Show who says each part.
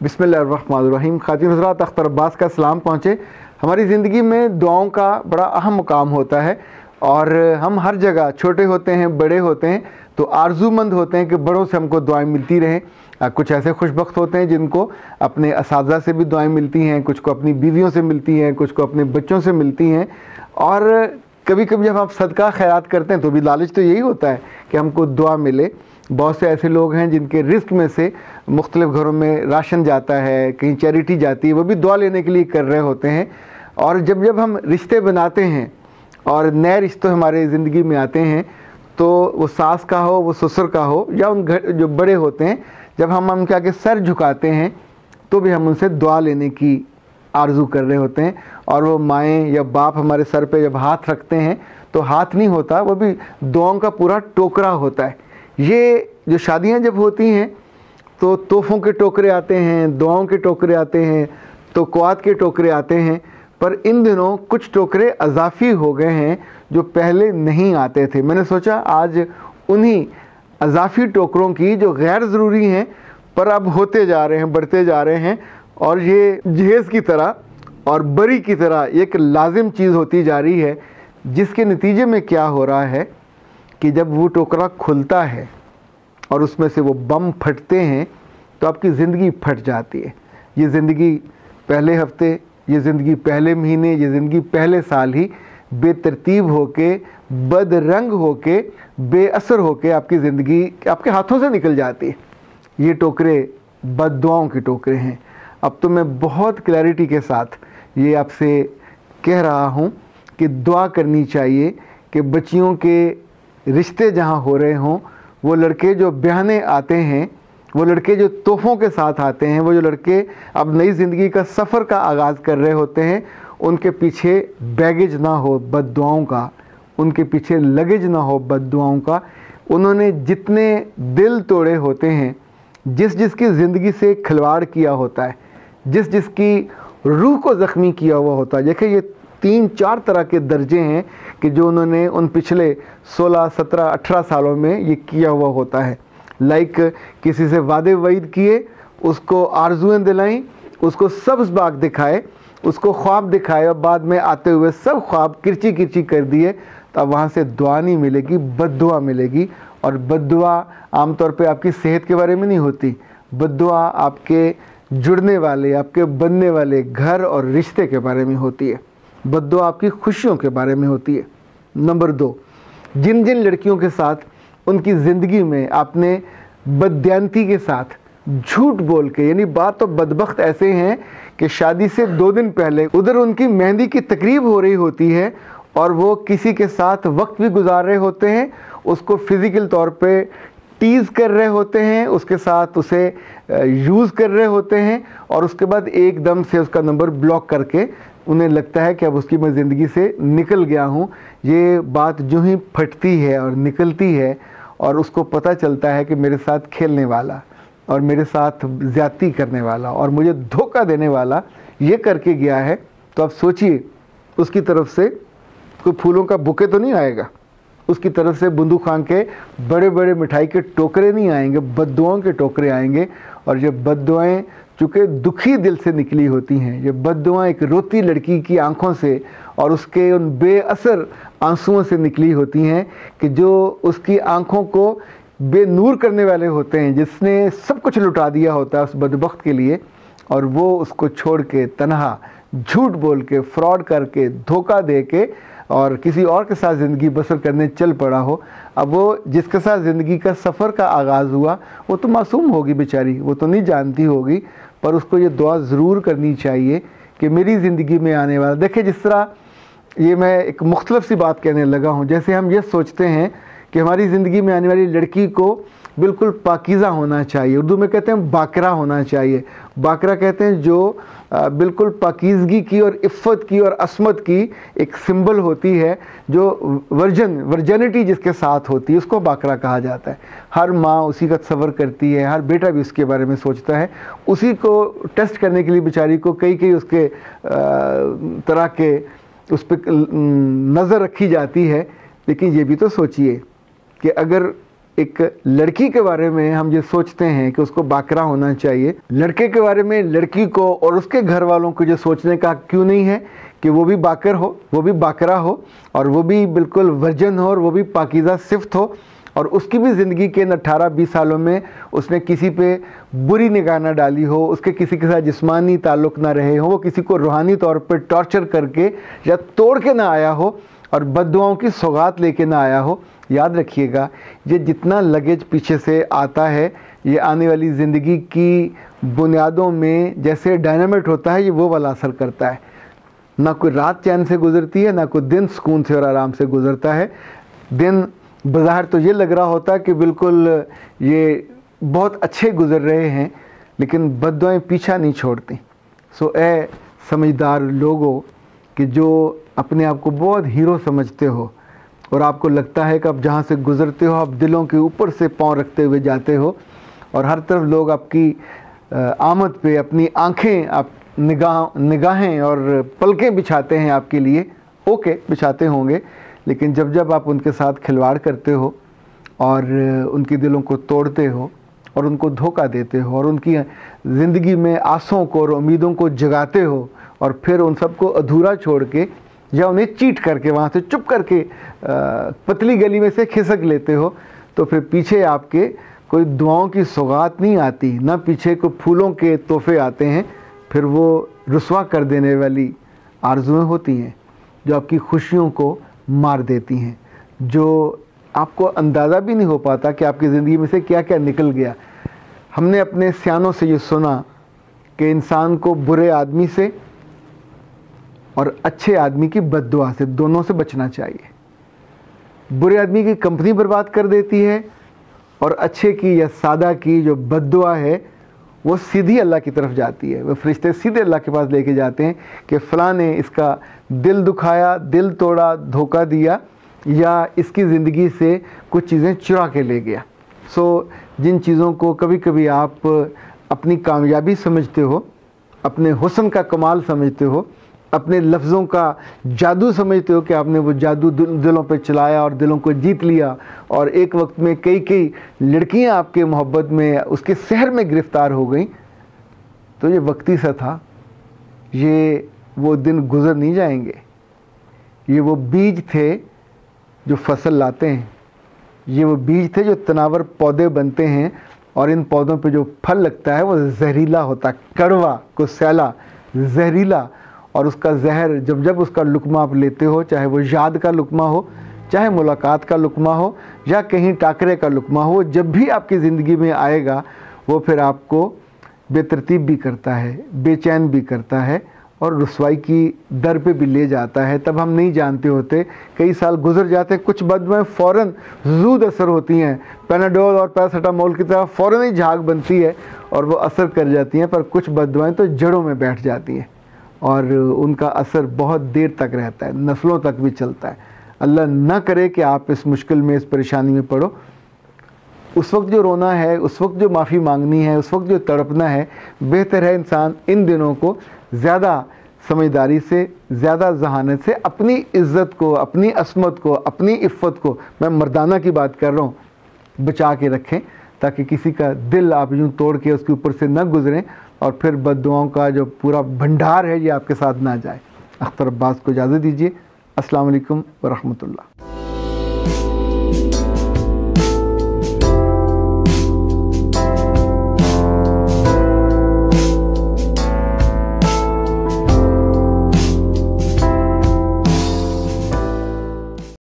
Speaker 1: बिसमीम खातिन हजरात अख्तर अब्बास का सलाम पहुँचे। हमारी ज़िंदगी में दुआओं का बड़ा अहम मुकाम होता है और हम हर जगह छोटे होते हैं, बड़े होते हैं तो आर्जूमंद होते हैं कि बड़ों से हमको दुआएँ मिलती रहें। कुछ ऐसे खुशबक होते हैं जिनको अपने इस से भी दुआएँ मिलती हैं, कुछ को अपनी बीवियों से मिलती हैं, कुछ को अपने बच्चों से मिलती हैं। और कभी कभी जब आप सदका खैरात करते हैं तो भी लालच तो यही होता है कि हमको दुआ मिले। बहुत से ऐसे लोग हैं जिनके रिस्क में से मुख्तलिफ़ घरों में राशन जाता है, कहीं चैरिटी जाती है, वो भी दुआ लेने के लिए कर रहे होते हैं। और जब जब हम रिश्ते बनाते हैं और नए रिश्ते हमारे ज़िंदगी में आते हैं तो वो सास का हो, वो ससुर का हो या उन घर, जो बड़े होते हैं, जब हम उनके आगे सर झुकाते हैं तो भी हम उनसे दुआ लेने की आरज़ू कर रहे होते हैं। और वो माएँ या बाप हमारे सर पे जब हाथ रखते हैं तो हाथ नहीं होता, वो भी दुआओं का पूरा टोकरा होता है। ये जो शादियाँ जब होती हैं तो तोहफ़ों के टोकरे आते हैं, दुआओं के टोकरे आते हैं तो कुआत के टोकरे आते हैं, पर इन दिनों कुछ टोकरे अजाफी हो गए हैं जो पहले नहीं आते थे। मैंने सोचा आज उन्हीं अजाफी टोकरों की जो गैर ज़रूरी हैं, पर अब होते जा रहे हैं, बढ़ते जा रहे हैं, और ये जहेज़ की तरह और बरी की तरह एक लाजिम चीज़ होती जा रही है, जिसके नतीजे में क्या हो रहा है? कि जब वो टोकरा खुलता है और उसमें से वो बम फटते हैं तो आपकी ज़िंदगी फट जाती है। ये ज़िंदगी पहले हफ़्ते, ये ज़िंदगी पहले महीने, ये ज़िंदगी पहले साल ही बेतरतीब होके, बदरंग होके, बेअसर होके आपकी ज़िंदगी आपके हाथों से निकल जाती है। ये टोकरे बदुआओं के टोकरे हैं। अब तो मैं बहुत क्लैरिटी के साथ ये आपसे कह रहा हूँ कि दुआ करनी चाहिए कि बच्चियों के रिश्ते जहाँ हो रहे हों, वो लड़के जो बहने आते हैं, वो लड़के जो तोहफ़ों के साथ आते हैं, वो जो लड़के अब नई ज़िंदगी का सफ़र का आगाज़ कर रहे होते हैं, उनके पीछे बैगेज ना हो बदुआओं का, उनके पीछे लगेज ना हो बदुआओं का। उन्होंने जितने दिल तोड़े होते हैं, जिस जिसकी ज़िंदगी से खिलवाड़ किया होता है, जिस जिसकी रूह को ज़ख्मी किया हुआ होता है, देखिए ये तीन चार तरह के दर्जे हैं कि जो उन्होंने उन पिछले 16, 17, 18 सालों में ये किया हुआ होता है। लाइक किसी से वादे वईद किए उसको आरजुएँ दिलाई उसको सब्ज बाग दिखाए उसको ख्वाब दिखाए और बाद में आते हुए सब ख्वाब किरची किरची कर दिए तो वहाँ से दुआ नहीं मिलेगी बदुआ मिलेगी। और बदुआ आमतौर पे आपकी सेहत के बारे में नहीं होती। बदुआ आपके जुड़ने वाले आपके बनने वाले घर और रिश्ते के बारे में होती है। बदुआ आपकी खुशियों के बारे में होती है। नंबर दो जिन जिन लड़कियों के साथ उनकी ज़िंदगी में आपने बदयांती के साथ झूठ बोल के, यानी बात तो बदबख्त ऐसे हैं कि शादी से दो दिन पहले उधर उनकी मेहंदी की तकरीब हो रही होती है और वो किसी के साथ वक्त भी गुजार रहे होते हैं, उसको फ़िज़िकल तौर पे टीज़ कर रहे होते हैं, उसके साथ उसे यूज़ कर रहे होते हैं और उसके बाद एकदम से उसका नंबर ब्लॉक करके उन्हें लगता है कि अब उसकी मैं ज़िंदगी से निकल गया हूँ। ये बात जो ही फटती है और निकलती है और उसको पता चलता है कि मेरे साथ खेलने वाला और मेरे साथ ज़्यादती करने वाला और मुझे धोखा देने वाला ये करके गया है। तो आप सोचिए, उसकी तरफ़ से कोई फूलों का बुके तो नहीं आएगा? उसकी तरफ़ से बंदूक खान के बड़े बड़े मिठाई के टोकरे नहीं आएँगे बदुआओं के टोकरे आएँगे और जब बदुआएँ चूँकि दुखी दिल से निकली होती हैं, ये बदुआ एक रोती लड़की की आँखों से और उसके उन बेअसर आंसुओं से निकली होती हैं कि जो उसकी आँखों को बेनूर करने वाले होते हैं, जिसने सब कुछ लुटा दिया होता है उस बदबख्त के लिए और वो उसको छोड़ के तनहा, झूठ बोल के, फ्रॉड करके, धोखा दे के और किसी और के साथ ज़िंदगी बसर करने चल पड़ा हो। अब वो जिसके साथ ज़िंदगी का सफ़र का आगाज़ हुआ, वो तो मासूम होगी बेचारी, वो तो नहीं जानती होगी पर उसको ये दुआ ज़रूर करनी चाहिए कि मेरी ज़िंदगी में आने वाला, देखिए जिस तरह ये मैं एक मुख्तलफ सी बात कहने लगा हूँ। जैसे हम ये सोचते हैं कि हमारी ज़िंदगी में आने वाली लड़की को बिल्कुल पाकिज़ा होना चाहिए। उर्दू में कहते हैं बाकरा होना चाहिए। बाकरा कहते हैं जो बिल्कुल पाकिजगी की और इफ़्फ़त की और असमत की एक सिंबल होती है, जो वर्जन, वर्जनिटी जिसके साथ होती है, उसको बाकरा कहा जाता है। हर माँ उसी का सफ़र करती है, हर बेटा भी उसके बारे में सोचता है। उसी को टेस्ट करने के लिए बेचारी को कई कई उसके तरह के उस पर नज़र रखी जाती है, लेकिन ये भी तो सोचिए कि अगर एक लड़की के बारे में हम ये सोचते हैं कि उसको बाकरा होना चाहिए। लड़के के बारे में, लड़की को और उसके घर वालों को जो सोचने का क्यों नहीं है कि वो भी बाकर हो, वो भी बाकरा हो और वो भी बिल्कुल वर्जन हो और वो भी पाकिज़ा सिफ्त हो और उसकी भी ज़िंदगी के इन अट्ठारह बीस सालों में उसने किसी पे बुरी निगाह ना डाली हो, उसके किसी के साथ जिस्मानी ताल्लुक़ ना रहे हो, वो किसी को रूहानी तौर पर टॉर्चर करके या तोड़ के ना आया हो और बदुआओं की सौगात लेके ना आया हो, याद रखिएगा, ये जितना लगेज पीछे से आता है, ये आने वाली ज़िंदगी की बुनियादों में जैसे डायनामिट होता है, ये वो वाला असर करता है। ना कोई रात चैन से गुजरती है, ना कोई दिन सुकून से और आराम से गुजरता है। दिन बाहर तो ये लग रहा होता है कि बिल्कुल ये बहुत अच्छे गुजर रहे हैं, लेकिन बदुआएँ पीछा नहीं छोड़ती। सो ए समझदार लोगों कि जो अपने आप को बहुत हीरो समझते हो और आपको लगता है कि आप जहाँ से गुज़रते हो, आप दिलों के ऊपर से पाँव रखते हुए जाते हो और हर तरफ़ लोग आपकी आमद पे अपनी आँखें, आप निगाह, निगाहें और पलकें बिछाते हैं आपके लिए। ओके, बिछाते होंगे, लेकिन जब जब आप उनके साथ खिलवाड़ करते हो और उनके दिलों को तोड़ते हो और उनको धोखा देते हो और उनकी ज़िंदगी में आसों को और उम्मीदों को जगाते हो और फिर उन सबको अधूरा छोड़ के या उन्हें चीट करके, वहाँ से चुप करके पतली गली में से खिसक लेते हो तो फिर पीछे आपके कोई दुआओं की सौगात नहीं आती, ना पीछे को फूलों के तोहफे आते हैं, फिर वो रसवा कर देने वाली आरजुएँ होती हैं, जो आपकी खुशियों को मार देती हैं, जो आपको अंदाज़ा भी नहीं हो पाता कि आपकी ज़िंदगी में से क्या क्या निकल गया। हमने अपने सियानों से ये सुना कि इंसान को बुरे आदमी से और अच्छे आदमी की बददुआ से, दोनों से बचना चाहिए। बुरे आदमी की कंपनी बर्बाद कर देती है और अच्छे की या सादा की जो बददुआ है, वो सीधी अल्लाह की तरफ़ जाती है। वो फरिश्ते सीधे अल्लाह के पास लेके जाते हैं कि फ़लाँ ने इसका दिल दुखाया, दिल तोड़ा, धोखा दिया या इसकी ज़िंदगी से कुछ चीज़ें चुरा के ले गया। सो, जिन चीज़ों को कभी कभी आप अपनी कामयाबी समझते हो, अपने हुसन का कमाल समझते हो अपने लफ्ज़ों का जादू समझते हो कि आपने वो जादू दिलों पे चलाया और दिलों को जीत लिया। और एक वक्त में कई कई लड़कियाँ आपके मोहब्बत में, उसके शहर में गिरफ़्तार हो गई। तो ये वक्ती सा था। ये वो दिन गुज़र नहीं जाएँगे। ये वो बीज थे जो फ़सल लाते हैं। ये वो बीज थे जो तनावर पौधे बनते हैं और इन पौधों पे जो फल लगता है वो जहरीला होता कड़वा को सैला जहरीला और उसका जहर, जब जब उसका लुकमा आप लेते हो, चाहे वो याद का लुकमा हो, चाहे मुलाकात का लुकमा हो, या कहीं टाकरे का लुकमा हो, जब भी आपकी ज़िंदगी में आएगा, वो फिर आपको बेतरतीब भी करता है, बेचैन भी करता है और रसवाई की दर पे भी ले जाता है। तब हम नहीं जानते होते, कई साल गुजर जाते हैं, कुछ बदवाएँ फ़ौर जूद असर होती हैं। पेनाडोल और पैरासीटामोल की तरह फ़ौर ही झाग बनती है और वो असर कर जाती हैं, पर कुछ बदवाएँ तो जड़ों में बैठ जाती हैं। और उनका असर बहुत देर तक रहता है, नस्लों तक भी चलता है। अल्लाह ना करे कि आप इस मुश्किल में, इस परेशानी में पड़ो। उस वक्त जो रोना है, उस वक्त जो माफ़ी मांगनी है, उस वक्त जो तड़पना है, बेहतर है इंसान इन दिनों को ज़्यादा समझदारी से, ज़्यादा जहानत से, अपनी इज़्ज़त को, अपनी असमत को, अपनी इफ़्फ़त को, मैं मर्दाना की बात कर रहा हूँ, बचा के रखें, ताकि किसी का दिल आप यूँ तोड़ के उसके ऊपर से न गुज़रें। और फिर बद का जो पूरा भंडार है, ये आपके साथ ना जाए। अख्तर अब्बास को इजाज़त दीजिए। असलकम वरहमतुल्लाह